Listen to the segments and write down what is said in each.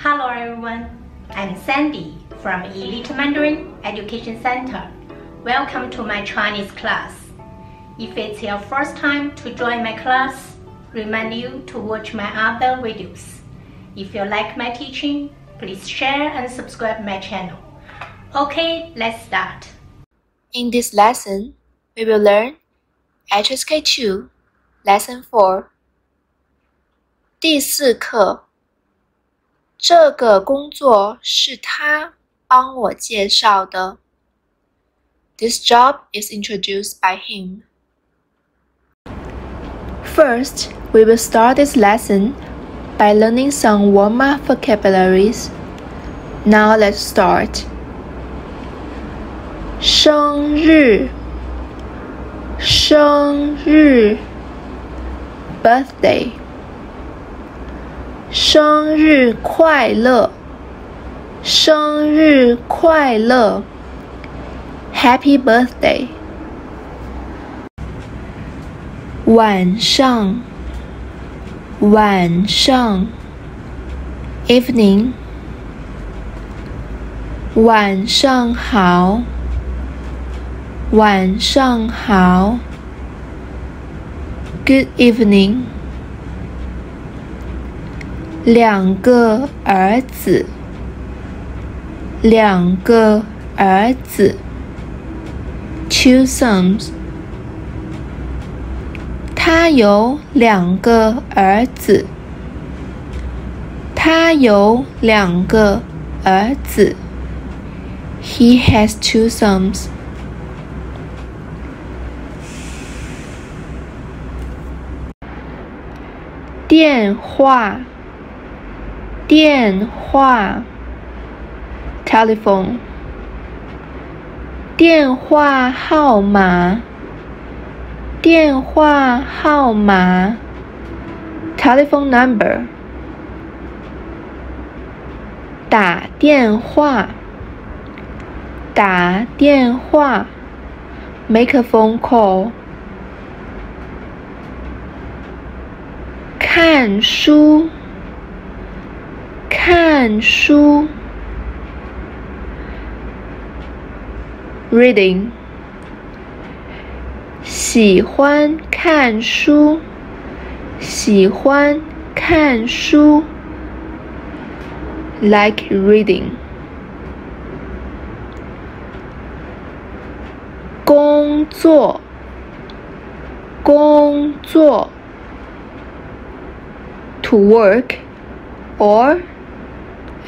Hello everyone, I'm Sandy from Elite Mandarin Education Center. Welcome to my Chinese class. If it's your first time to join my class, remind you to watch my other videos. If you like my teaching, please share and subscribe my channel. Okay, let's start. In this lesson, we will learn HSK2 Lesson 4第四课。 这个工作是他帮我介绍的。This job is introduced by him. First, we will start this lesson by learning some warm-up vocabularies. Now let's start. 生日，生日，birthday。 生日快乐，生日快乐，Happy birthday。晚上，晚上，Evening。晚上好，晚上好，Good evening。两个儿子，两个儿子，two sons。他有两个儿子，他有两个儿子，he has two sons。电话。电话，telephone。电话号码，电话号码，telephone number。打电话，打电话，make a phone call。看书。看书，reading。喜欢看书，喜欢看书，like reading。工作，工作，to work or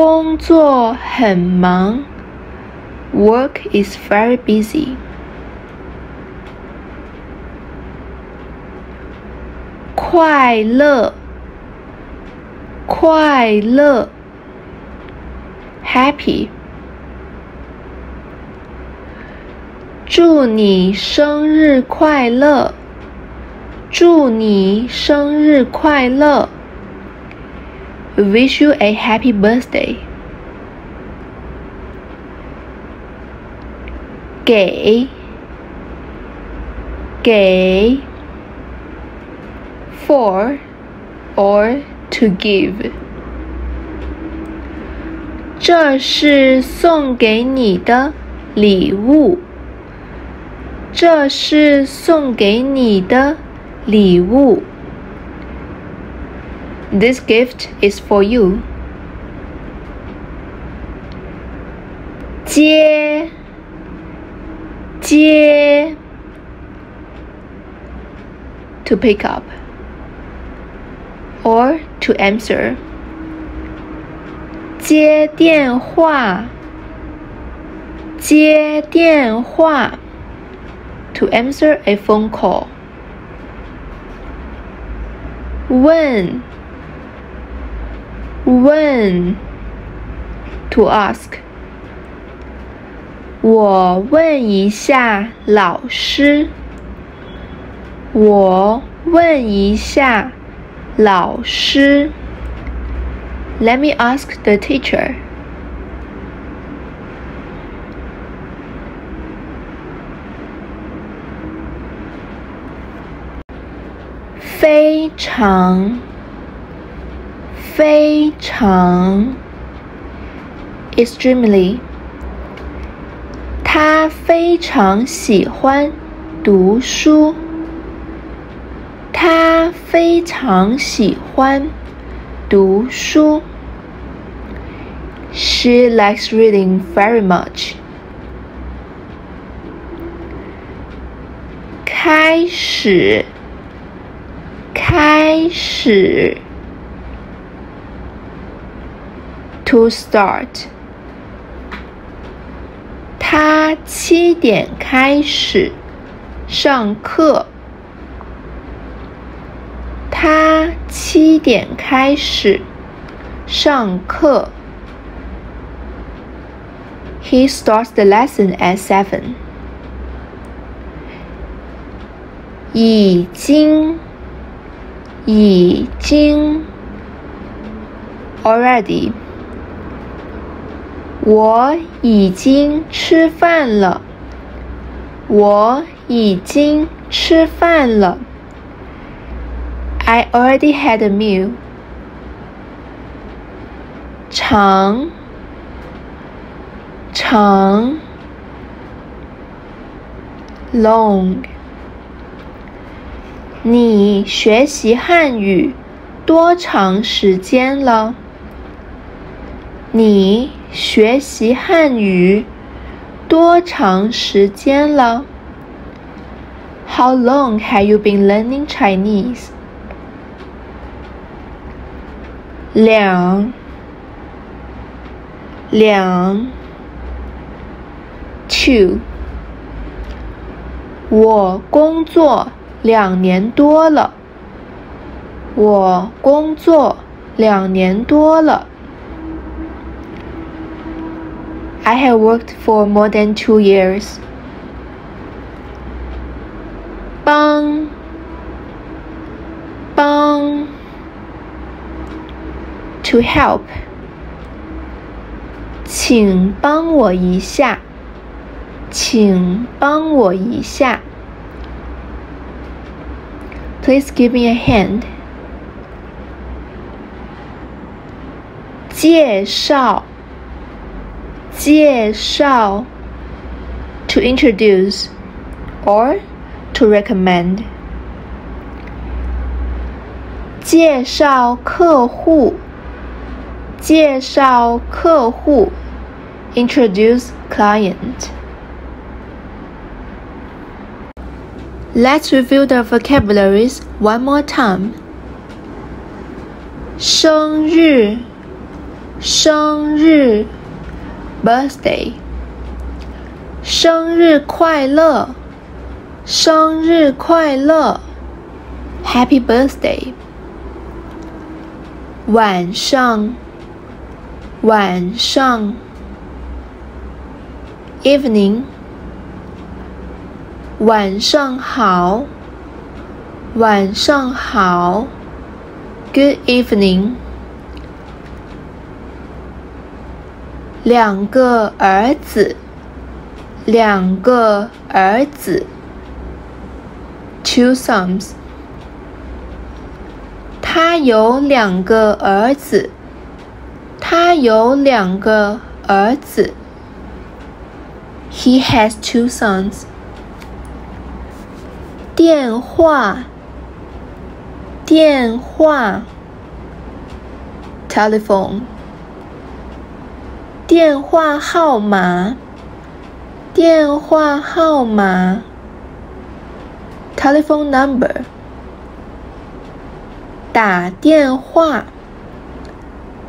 工作很忙，work is very busy。快乐，快乐，happy。祝你生日快乐，祝你生日快乐。wish you a happy birthday. 给给 for or to give 这是送给你的礼物。这是送给你的礼物。 this gift is for you. 接接 to pick up or to answer 接电话接电话 to answer a phone call 问 问 to ask. 我问一下老师。我问一下老师。Let me ask the teacher. 非常，非常，extremely。他非常喜欢读书。他非常喜欢读书。She likes reading very much. 开始。开始 ，to start。他七点开始上课。他七点开始上课。He starts the lesson at seven. 已经。已经，already。 我已经吃饭了。我已经吃饭了。I already had a meal。长，长，long。你学习汉语多长时间了？你学习汉语多长时间了？How long have you been learning Chinese？两两 two。我工作。两年多了，我工作两年多了。I have worked for more than two years. 帮，帮，to help，请帮我一下，请帮我一下。Please give me a hand. 介绍， 介绍，to introduce or to recommend. 介绍客户，介绍客户，introduce client. Let's review the vocabularies one more time. 生日，生日 ，birthday。生日快乐，生日快乐，Happy birthday。晚上，晚上，evening。晚上好，晚上好，Good evening。两个儿子，两个儿子，Two sons。他有两个儿子，他有两个儿子，He has two sons。电话，电话，telephone，电话号码，电话号码，telephone number，打电话，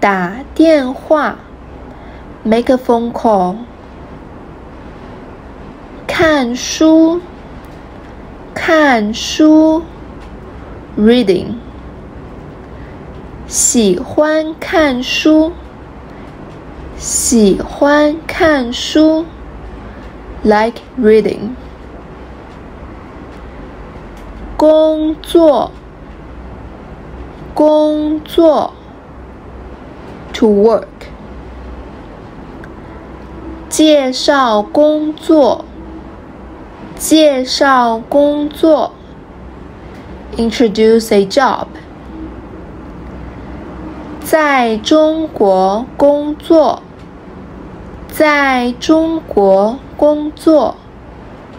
打电话，make a phone call，看书。看书，reading。喜欢看书喜欢看书，like reading。工作，工作，to work。介绍工作，介绍工作，introduce a job。在中国工作，在中国工作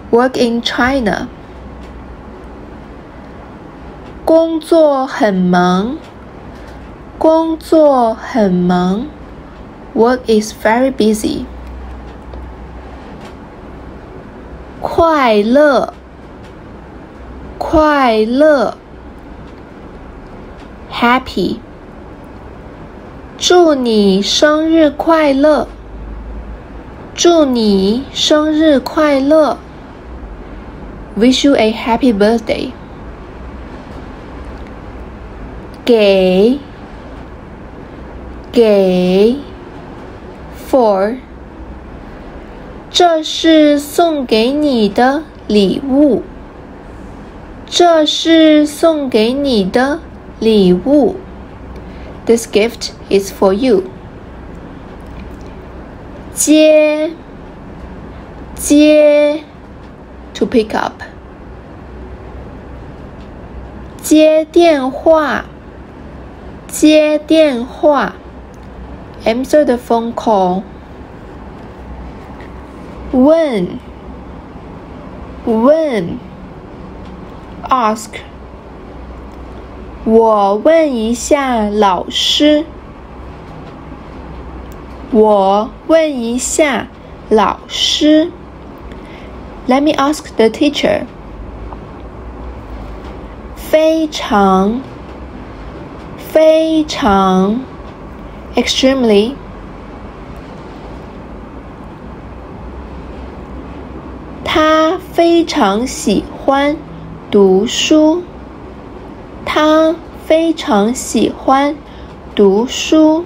，work in China。工作很忙，工作很忙，work is very busy。快乐，快乐，happy。祝你生日快乐！祝你生日快乐！Wish you a happy birthday！给，给，for。这是送给你的礼物。这是送给你的礼物。This gift is for you. 接接 to pick up 接电话接电话 answer the phone call 问问 ask 我问一下老师。我问一下老师。Let me ask the teacher。非常，非常，extremely。他非常喜欢读书。他非常喜欢读书。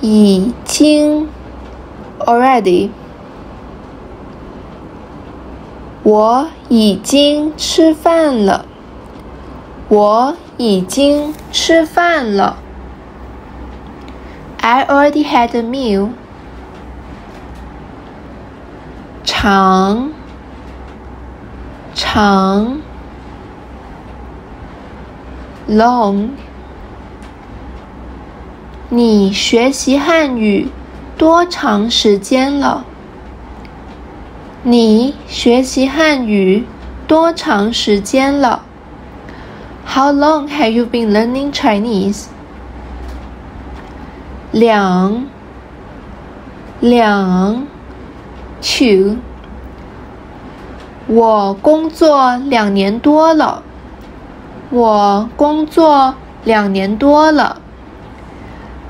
已经，already。我已经吃饭了。我已经吃饭了。I already had a meal。长，长，long。你学习汉语多长时间了？你学习汉语多长时间了？How long have you been learning Chinese？两两 two。我工作两年多了。我工作两年多了。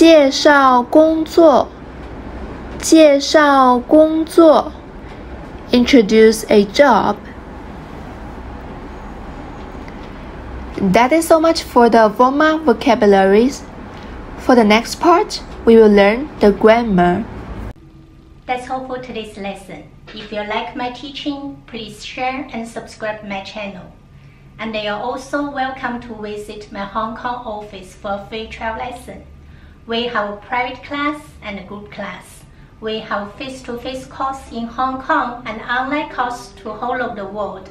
介绍工作，介绍工作，introduce a job. That is so much for the Voma vocabularies. For the next part, we will learn the grammar. That's all for today's lesson. If you like my teaching, please share and subscribe my channel. And you are also welcome to visit my Hong Kong office for a free trial lesson. We have private class and group class. We have face-to-face course in Hong Kong and online course to whole of the world.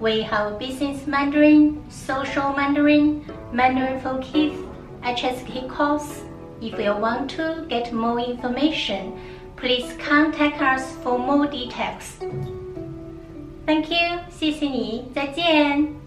We have business Mandarin, social Mandarin, Mandarin for kids, HSK course. If you want to get more information, please contact us for more details. Thank you，谢谢你，再见。